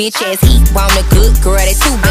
bitch ass. He want a good girl, that's too